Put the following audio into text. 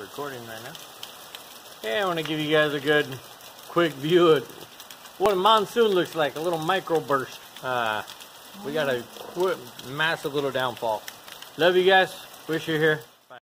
Recording right now. Hey, I want to give you guys a good, quick view of what a monsoon looks like. A little microburst. Uh, we got a quick, massive little downfall. Love you guys. Wish you're here.